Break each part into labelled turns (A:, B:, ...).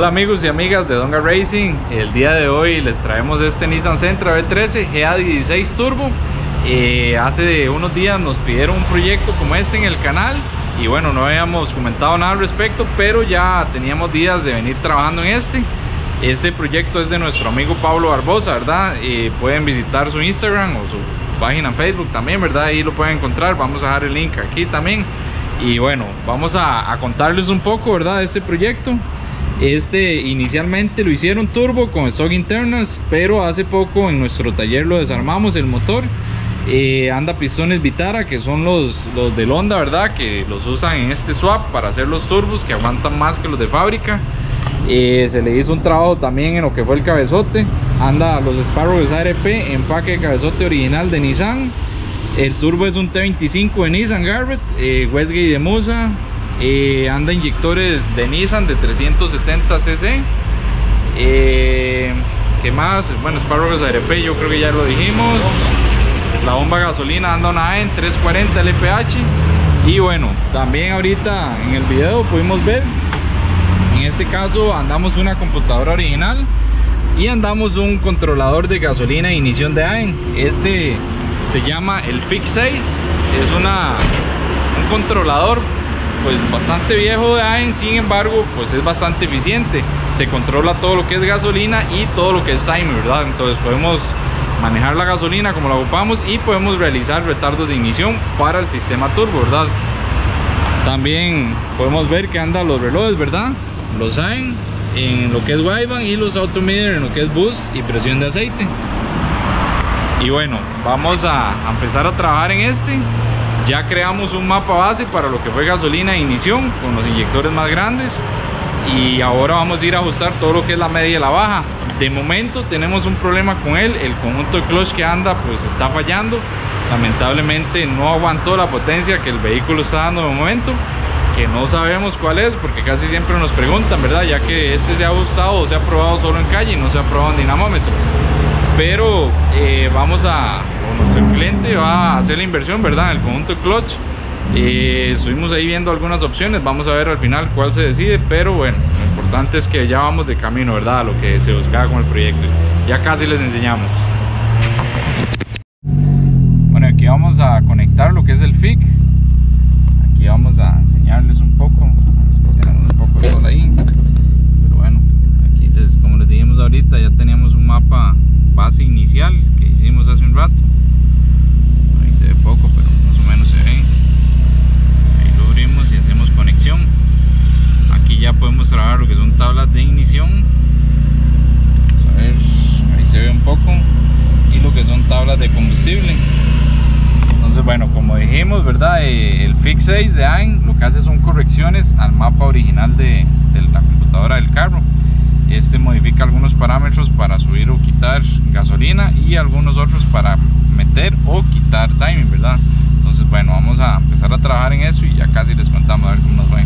A: Hola amigos y amigas de Donga Racing, el día de hoy les traemos este Nissan Sentra V13 GA16 Turbo. Eh, hace unos días nos pidieron un proyecto como este en el canal y bueno, no habíamos comentado nada al respecto, pero ya teníamos días de venir trabajando en este. Este proyecto es de nuestro amigo Pablo Barbosa, ¿verdad? Eh, pueden visitar su Instagram o su página en Facebook también, ¿verdad? Ahí lo pueden encontrar, vamos a dejar el link aquí también. Y bueno, vamos a, a contarles un poco, ¿verdad? De este proyecto. Este inicialmente lo hicieron turbo con stock internas, pero hace poco en nuestro taller lo desarmamos el motor. Eh, anda pistones Vitara, que son los, los del Honda, ¿verdad? Que los usan en este swap para hacer los turbos que aguantan más que los de fábrica. Eh, se le hizo un trabajo también en lo que fue el cabezote. Anda los Sparrows ARP, empaque de cabezote original de Nissan. El turbo es un T25 de Nissan Garrett, eh, Westgate de Musa, eh, anda inyectores de Nissan de 370 cc eh, ¿qué más? bueno Sparrows ARP yo creo que ya lo dijimos. La bomba gasolina anda una en 340 LPH y bueno también ahorita en el video pudimos ver en este caso andamos una computadora original y andamos un controlador de gasolina e ignición de AEN este se llama el Fix 6 es una un controlador pues bastante viejo de AEN, sin embargo pues es bastante eficiente se controla todo lo que es gasolina y todo lo que es timer, ¿verdad? entonces podemos manejar la gasolina como la ocupamos y podemos realizar retardos de ignición para el sistema turbo, ¿verdad? también podemos ver que andan los relojes, ¿verdad? los AEN en lo que es Wyban y los Autometer en lo que es bus y presión de aceite y bueno, vamos a empezar a trabajar en este ya creamos un mapa base para lo que fue gasolina e ignición con los inyectores más grandes y ahora vamos a ir a ajustar todo lo que es la media y la baja. De momento tenemos un problema con él el conjunto de clutch que anda pues está fallando. Lamentablemente no aguantó la potencia que el vehículo está dando de momento que no sabemos cuál es porque casi siempre nos preguntan verdad ya que este se ha ajustado o se ha probado solo en calle y no se ha probado en dinamómetro pero eh, vamos a nuestro cliente va a hacer la inversión verdad el conjunto clutch. Eh, estuvimos ahí viendo algunas opciones vamos a ver al final cuál se decide pero bueno lo importante es que ya vamos de camino verdad a lo que se buscaba con el proyecto. Ya casi les enseñamos de combustible. Entonces bueno como dijimos verdad eh, el fix 6 de AIN lo que hace son correcciones al mapa original de, la computadora del carro. Este modifica algunos parámetros para subir o quitar gasolina y algunos otros para meter o quitar timing verdad entonces bueno vamos a empezar a trabajar en eso y ya casi les contamos a ver cómo nos fue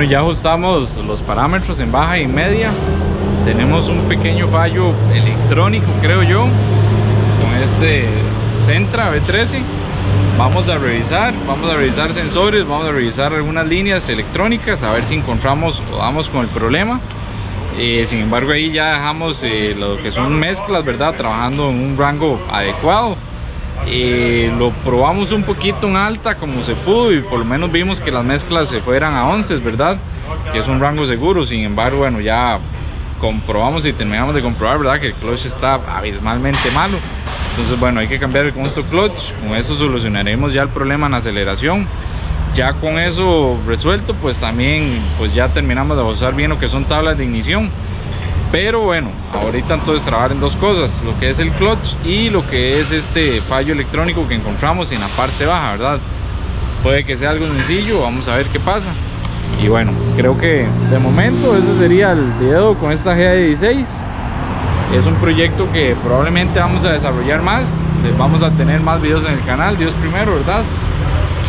A: Bueno, ya ajustamos los parámetros en baja y media. Tenemos un pequeño fallo electrónico, creo yo, con este Centra V13. vamos a revisar, vamos a revisar sensores, vamos a revisar algunas líneas electrónicas, a ver si encontramos o damos con el problema. Eh, sin embargo ahí ya dejamos eh, lo que son mezclas, ¿verdad? Trabajando en un rango adecuado. Eh, lo probamos un poquito en alta como se pudo y por lo menos vimos que las mezclas se fueran a 11, ¿verdad? Que es un rango seguro, sin embargo, bueno, ya comprobamos y terminamos de comprobar, ¿verdad? Que el clutch está abismalmente malo. Entonces, bueno, hay que cambiar el conjunto clutch. Con eso solucionaremos ya el problema en aceleración. Ya con eso resuelto, pues también pues ya terminamos de usar bien lo que son tablas de ignición. Pero bueno, ahorita entonces trabajar en dos cosas, lo que es el clutch y lo que es este fallo electrónico que encontramos en la parte baja, ¿verdad? Puede que sea algo sencillo, vamos a ver qué pasa. Y bueno, creo que de momento ese sería el video con esta GA16. Es un proyecto que probablemente vamos a desarrollar más. Vamos a tener más videos en el canal, Dios primero, ¿verdad?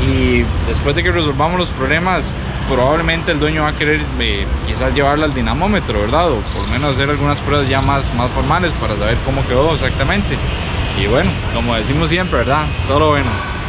A: Y después de que resolvamos los problemas, probablemente el dueño va a querer eh, quizás llevarla al dinamómetro, ¿verdad? O por lo menos hacer algunas pruebas ya más, más formales para saber cómo quedó exactamente. Y bueno, como decimos siempre, ¿verdad? Solo bueno.